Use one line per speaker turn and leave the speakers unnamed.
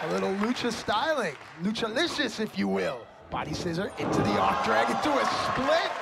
A little lucha styling, luchalicious, if you will. Body scissor into the arc drag, into a split.